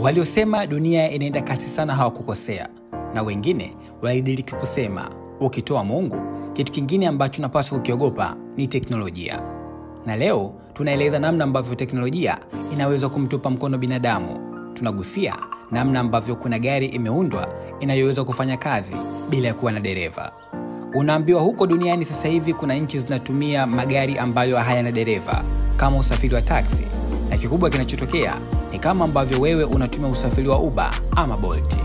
Waliosema dunia inaenda kasi sana hawakukosea, na wengine walidiriki kusema ukitoa Mungu, kitu kingine ambacho unapaswa kukiogopa ni teknolojia. Na leo tunaeleza namna ambavyo teknolojia inaweza kumtupa mkono binadamu. Tunagusia namna ambavyo kuna gari imeundwa inayoweza kufanya kazi bila ya kuwa na dereva. Unaambiwa huko duniani sasa hivi kuna nchi zinatumia magari ambayo hayana dereva kama usafiri wa taksi, na kikubwa kinachotokea ni kama ambavyo wewe unatumia usafiri wa uba ama Bolt.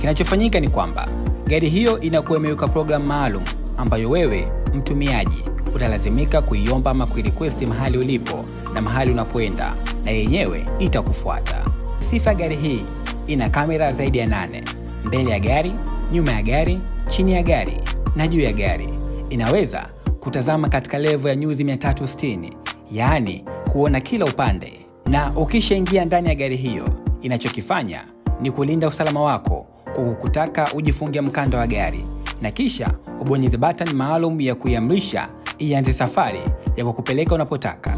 Kinachofanyika ni kwamba gari hiyo inakuwa imeweka programu maalum ambayo wewe mtumiaji utalazimika kuiomba ama kuirequest mahali ulipo na mahali unapoenda, na yenyewe itakufuata. Sifa gari hii ina kamera zaidi ya nane mbele ya gari, nyuma ya gari, chini ya gari na juu ya gari. Inaweza kutazama katika levo ya nyuzi 360, yaani kuona kila upande. Na ukishaingia ndani ya gari hiyo, inachokifanya ni kulinda usalama wako kwa kukutaka ujifunge mkanda wa gari na kisha ubonyeze button maalum ya kuiamrisha ianze safari ya kukupeleka unapotaka.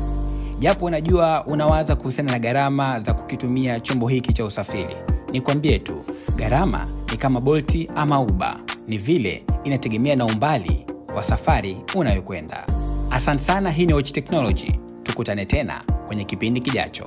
Japo unajua unawaza kuhusiana na gharama za kukitumia chombo hiki cha usafiri, nikwambie tu gharama ni kama Bolti ama uba ni vile inategemea na umbali wa safari unayokwenda. Asante sana. Hii ni Watch Technology, tukutane tena kwenye kipindi kijacho.